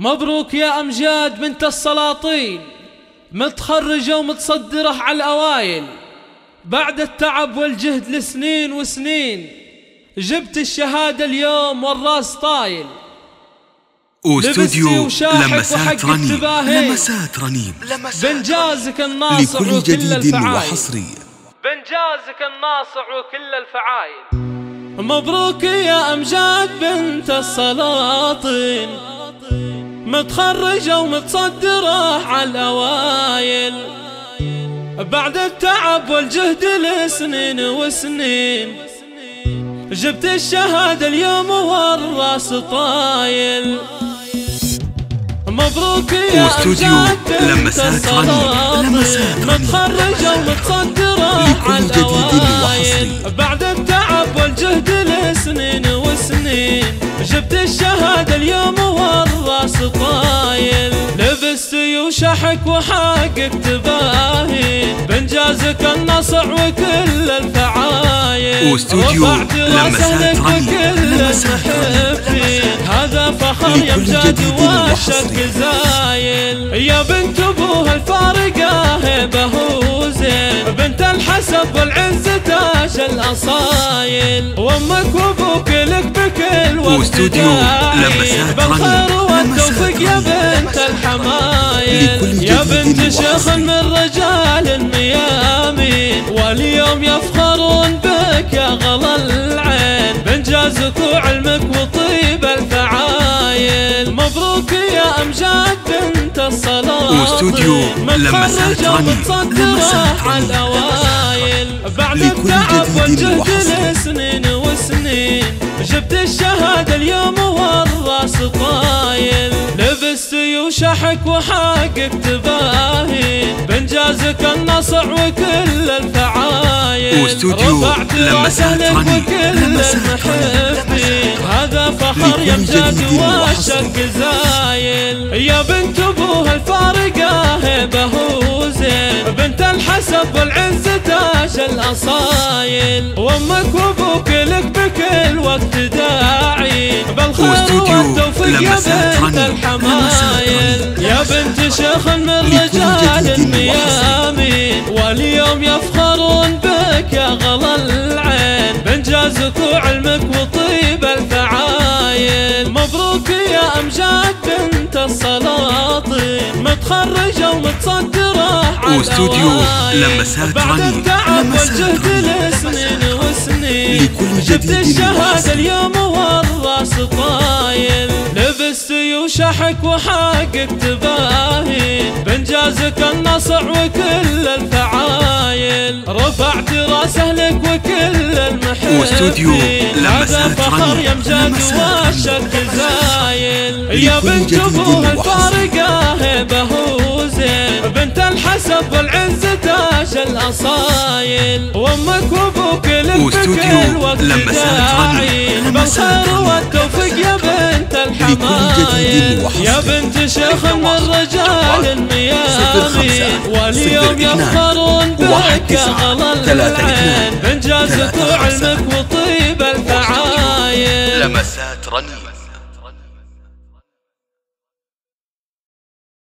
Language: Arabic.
مبروك يا أمجاد بنت السلاطين. متخرجة ومتصدرة على الأوائل. بعد التعب والجهد لسنين وسنين. جبت الشهادة اليوم والراس طايل. واستوديو لمسات رنيم. لمسات رنيم. بنجازك الناصع لكل جديد وحصري. بنجازك الناصع وكل الفعايل. مبروك يا أمجاد بنت السلاطين. متخرجة ومتصدرة على الأوايل بعد التعب والجهد لسنين وسنين جبت الشهادة اليوم والرأس طايل. مبروك يا أمجاد السلاطين متخرجة ومتصدرة على الأوايل وسنين جبت الشهادة اليوم والراس طايل لبستي وشحك وحقك تباهي بنجازك النصع وكل الفعايل واستوديو لمسات وكل المحبين هذا فخر يا مجاد وشك زايل. يا بنت أبوها الفارقة هبة وزين بنت الحسب والعز تاج الأصايل. وأمك وقت واستوديو لمسات بالخير والتوفيق يا بنت الحمايل. يا بنت شيخ من رجال ميامين واليوم يفخرون بك يا غلا العين. بانجازك وعلمك وطيب الفعايل. مبروك يا أمجاد بنت الصلاة. واستوديو لمسات لمسات على الاوايل بعد التعب والجهد لسنين وسنين. جبت الشهادة اليوم والراس طايل لبستي وشحك وحقك تباهي. بنجازك النصع وكل الفعايل. لمسات رنين لمسات المحبين هذا فخر يا مجاد وشك زايل. يا بنت أبوها الفارقة هبة وزين بنت الحسب والعز تاج الأصايل. وأمك وأبوك لك بكل وقت داعي بالخير والتوفيق يا بنت الحمايل. يا بنت شيخ من رجال ميامين واليوم يفخرون بك يا غلا العين. بانجازك وعلمك وطيب الفعايل. مبروك يا أمجاد بنت السلاطين. متخرجة ومتصدرة على واستوديو لمسات رنين التعب لمسات والجهد رنين جبت الشهادة. اليوم والراس طايل لبستي وشحك وحقك تباهي. بانجازك النصع وكل الفعايل. رفعت راسه لك وكل المحبين واستوديو هذا فخر يا رنين وشك زايل يا بنت ابوها. الفارقة هبة وزين بنت الحسب والعز تاج الاصايل وامك وابوك لك واستوديو بكل وقت لمسات داعي رنين لمسات بالخير والتوفيق يا بنت جديد الحمايل. يا بنت شيخ من رجال الميامين واليوم. يفخرون واحد بك يا. غلا العين خمسة. وعلمك وطيب الفعايل. لمسات رنين.